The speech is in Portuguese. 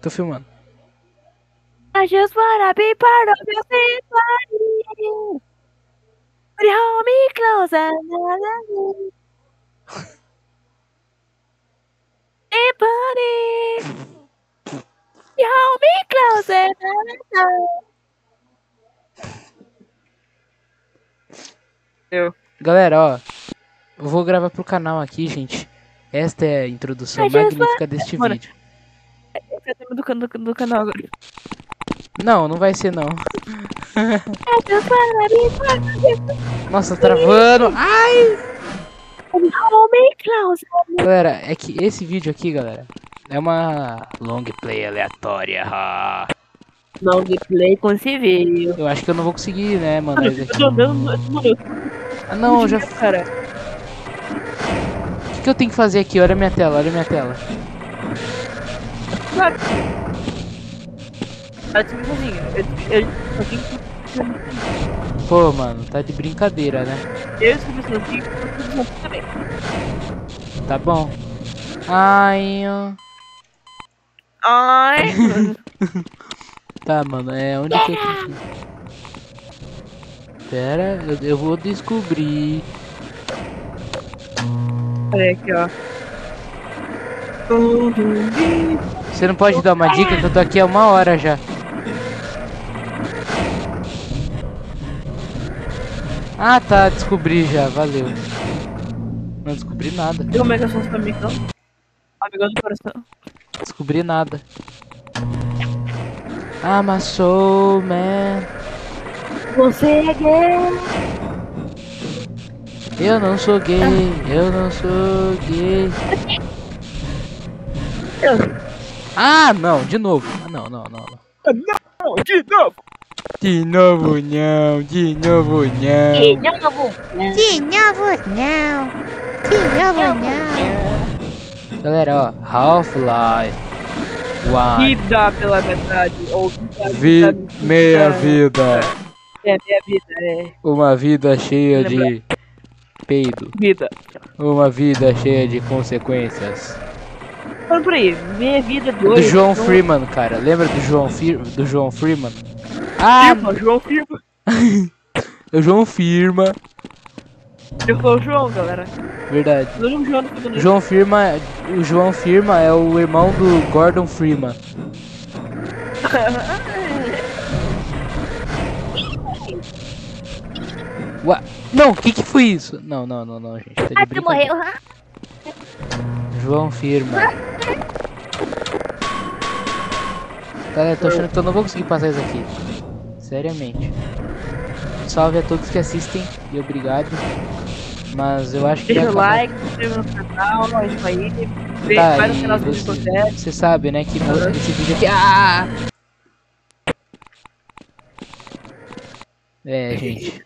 Tô filmando. I just wanna be part of your family. But you hold me closer. Na, na, na. Hey, buddy. You hold me closer. Na, na, na. Eu. Galera, ó. Eu vou gravar pro canal aqui, gente. Esta é a introdução magnífica deste vídeo. Esse é o tema do, do, canal agora. Não, não vai ser não. Nossa, travando. Ai! Galera, é que esse vídeo aqui, galera, é uma long play aleatória. Long play com civil. Eu acho que eu não vou conseguir, né, Mano, tô Ah, não, já. Cara, O que, que eu tenho que fazer aqui? Olha a minha tela, olha a minha tela. Claro. Ela tipo assim, eu, eu que. Pô, mano, tá de brincadeira, né? Eu escrevi sozinho, eu tô também. Tá bom. Ai. Ai. Tá, mano, é onde que eu que... Pera, eu, eu vou descobrir. Olha aqui, ó. Você não pode dar uma dica que eu tô aqui há uma hora já. Ah, tá, descobri já, valeu. Não descobri nada, Deu uma ligação pro amigão. Amigão do coração. descobri nada. I'm a soul man. Você é gay. Eu não sou gay, eu não sou gay. Ah, não, de novo. Ah, não, não, não, não. Não, de novo. De novo não, de novo não. De novo. De novo não. De novo não. Galera, ó, Half-Life. One. Vida pela metade. Ou vida, Vi vida- meia vida. É, meia vida, é. Uma vida cheia de peido. Vida. Uma vida cheia de consequências. Falando por aí, meia vida Do dois. João João Freeman, cara. Lembra do João, Fir do João Freeman? Ah, Firma, João Firma. o João Firma. Eu sou o João, galera. Verdade. João do Firma, o João Firma é o irmão do Gordon Freeman. Ua- Não, o que que foi isso? Não, não, não, não, gente. Tá de Ah, tu morreu? João Firma. Galera, tô achando que eu não vou conseguir passar isso aqui. Seriamente. Salve a todos que assistem e obrigado. Mas eu acho que Deixa o like, se inscreva no canal, é isso aí. Tá, vai no canal do você, você sabe, né, que Aham. esse vídeo aqui... Ah! É, gente.